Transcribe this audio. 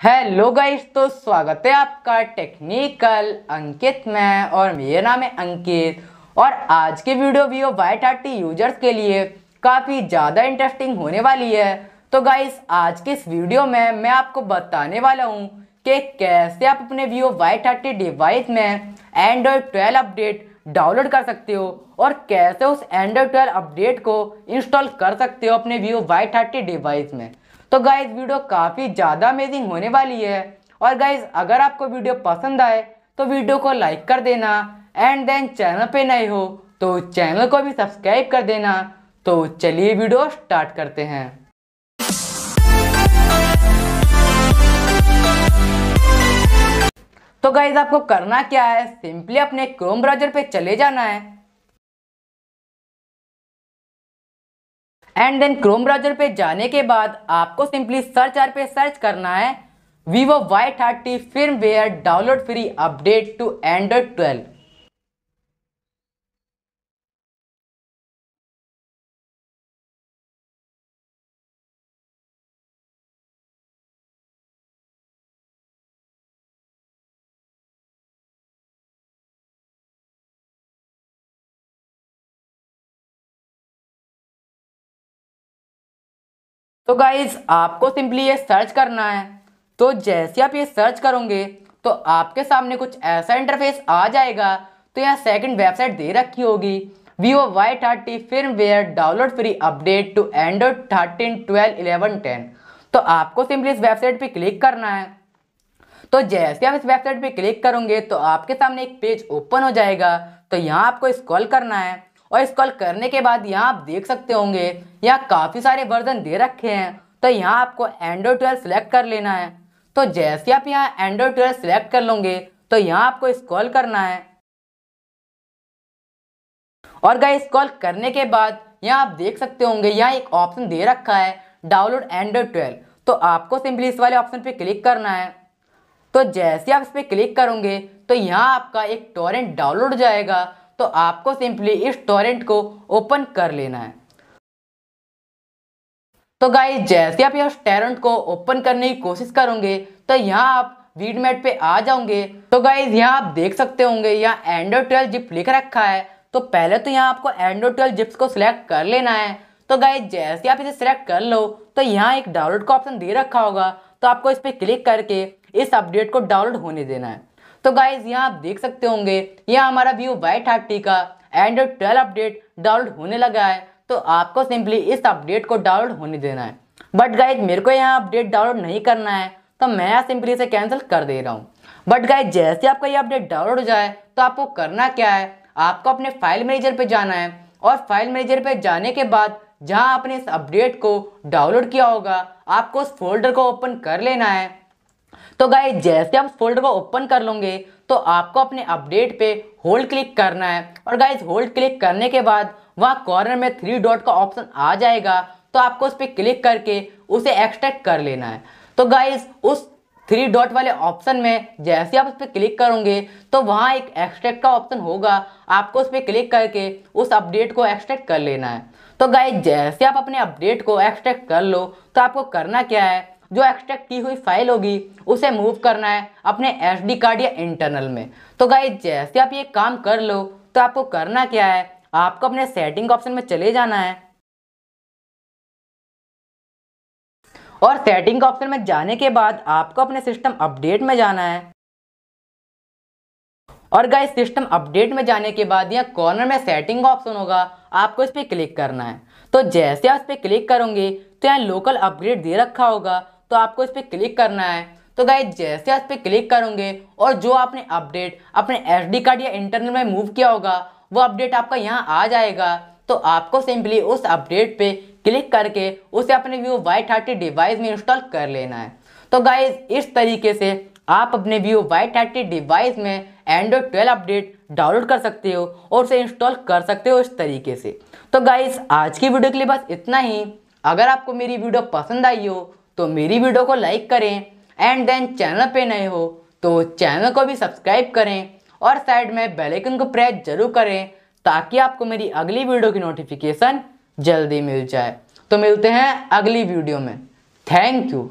Hello guys तो स्वागत है आपका टेक्निकल अंकित में और मेरा नाम है अंकित। और आज के video Vivo Y thirty users के लिए काफ़ी ज़्यादा इंटरेस्टिंग होने वाली है। तो गाइस आज के इस वीडियो में मैं आपको बताने वाला हूँ कि कैसे आप अपने वीओ वाई थर्टी डिवाइस में एंड्रॉयड ट्वेल्व अपडेट डाउनलोड कर सकते हो और कैसे उस एंड्रॉयड ट्वेल्व अपडेट को इंस्टॉल कर सकते हो अपने वीओ वाई थर्टी डिवाइस में। तो गाइज़ वीडियो काफ़ी ज़्यादा अमेजिंग होने वाली है और गाइज़ अगर आपको वीडियो पसंद आए तो वीडियो को लाइक कर देना एंड देन चैनल पे नए हो तो चैनल को भी सब्सक्राइब कर देना। तो चलिए वीडियो स्टार्ट करते हैं। तो गाइज़ आपको करना क्या है? सिंपली अपने क्रोम ब्राउज़र पे चले जाना है। एंड देन क्रोम ब्राउज़र पे जाने के बाद आपको सिंपली सर्च आर पे सर्च करना है। Vivo Y thirty firmware download free update to Android twelve तो गाइज़ आपको सिंपली ये सर्च करना है। तो जैसे आप ये सर्च करोगे तो आपके सामने कुछ ऐसा इंटरफेस आ जाएगा। तो यहाँ सेकंड वेबसाइट दे रखी होगी। Vivo Y thirty firmware download free update to Android thirteen twelve eleven ten तो आपको सिंपली इस वेबसाइट पे क्लिक करना है। तो जैसे आप इस वेबसाइट पे क्लिक करोगे तो आपके सामने एक पेज ओपन हो जाएगा। तो यहाँ आपको स्क्रॉल करना है। और स्क्रॉल करने के बाद यहाँ आप देख सकते होंगे, यहाँ काफ़ी सारे वर्जन दे रखे हैं। तो यहाँ आपको एंड्रॉइड ट्वेल्व सेलेक्ट कर लेना है। तो जैसे आप यहाँ एंड्रॉइड ट्वेल्व सेलेक्ट कर लोगे तो यहाँ आपको स्क्रॉल करना है। और गाइस स्क्रॉल करने के बाद यहाँ आप देख सकते होंगे, यहाँ एक ऑप्शन दे रखा है डाउनलोड एंड्रॉइड ट्वेल्व तो आपको सिंपली इस वाले ऑप्शन पे क्लिक करना है। तो जैसे आप इस पर क्लिक करोगे तो यहाँ आपका एक टोरेंट डाउनलोड जाएगा। तो आपको सिंपली इस टोरेंट को ओपन कर लेना है। तो गाइस जैसे आप यह टोरेंट को ओपन करने की कोशिश करोगे तो यहाँ आप वीडमेट पे आ जाओगे। तो गाइज़ यहाँ आप देख सकते होंगे, यहाँ एंड्रॉइड ट्वेल्व जिप लिख रखा है। तो पहले तो यहाँ आपको एंड्रॉइड ट्वेल्व जिप्स को सिलेक्ट कर लेना है। तो गाइज़ जैसे आप इसे सिलेक्ट कर लो तो यहाँ एक डाउनलोड का ऑप्शन दे रखा होगा। तो आपको इस पर क्लिक करके इस अपडेट को डाउनलोड होने देना है। तो गाइज़ यहाँ आप देख सकते होंगे, यहाँ हमारा व्यू वाई थर्टी का एंड्रॉइड ट्वेल्व अपडेट डाउनलोड होने लगा है तो आपको सिंपली इस अपडेट को डाउनलोड होने देना है। बट गाइज़ मेरे को यहाँ अपडेट डाउनलोड नहीं करना है तो मैं यहाँ सिंपली इसे कैंसिल कर दे रहा हूँ। बट गाइज़ जैसे आपका ये अपडेट डाउनलोड हो जाए तो आपको करना क्या है, आपको अपने फ़ाइल मैनेजर पे जाना है और फ़ाइल मैनेजर पे जाने के बाद जहाँ आपने इस अपडेट को डाउनलोड किया होगा, आपको उस फोल्डर को ओपन कर लेना है तो गाय जैसे आप फोल्डर को ओपन कर लोगे तो आपको अपने अपडेट पे होल्ड क्लिक करना है। और गाइज़ होल्ड क्लिक करने के बाद वहाँ कॉर्नर में थ्री डॉट का ऑप्शन आ जाएगा तो आपको उस पर क्लिक करके उसे एक्सट्रैक्ट कर लेना है। तो गाइज़ उस थ्री डॉट वाले ऑप्शन में जैसे आप उस पर क्लिक करोगे तो वहाँ एक एक्सट्रैक्ट का ऑप्शन होगा। आपको उस पर क्लिक करके उस अपडेट को एक्सट्रैक्ट कर लेना है। तो गाइज़ जैसे आप अपने अपडेट को एक्सट्रैक्ट कर लो तो आपको करना क्या है? जो एक्सट्रैक्ट की हुई फ़ाइल होगी, उसे मूव करना है अपने एसडी कार्ड या इंटरनल में। तो गाइज़ जैसे आप ये काम कर लो तो आपको करना क्या है? आपको अपने सेटिंग ऑप्शन में चले जाना है। और सेटिंग ऑप्शन में जाने के बाद आपको अपने सिस्टम अपडेट में जाना है। और गाइस सिस्टम अपडेट में जाने के बाद यहाँ कॉर्नर में सेटिंग ऑप्शन होगा, आपको इस पर क्लिक करना है। तो जैसे आप इस पर क्लिक करोगे तो यहाँ लोकल अपग्रेड दे रखा होगा। तो आपको इस पर क्लिक करना है। तो गाइज़ जैसे आप पर क्लिक करोगे और जो आपने अपडेट अपने एसडी कार्ड या इंटरनल में मूव किया होगा, वो अपडेट आपका यहाँ आ जाएगा। तो आपको सिंपली उस अपडेट पे क्लिक करके उसे अपने व्यू वाई थर्टी डिवाइस में इंस्टॉल कर लेना है। तो गाइज़ इस तरीके से आप अपने व्यू वाई थर्टी डिवाइस में एंड्रॉइड ट्वेल्व अपडेट डाउनलोड कर सकते हो और उसे इंस्टॉल कर सकते हो इस तरीके से। तो गाइज़ आज की वीडियो के लिए बस इतना ही। अगर आपको मेरी वीडियो पसंद आई हो तो मेरी वीडियो को लाइक करें एंड देन चैनल पे नए हो तो चैनल को भी सब्सक्राइब करें और साइड में बेल आइकन को प्रेस ज़रूर करें ताकि आपको मेरी अगली वीडियो की नोटिफिकेशन जल्दी मिल जाए। तो मिलते हैं अगली वीडियो में। Thank you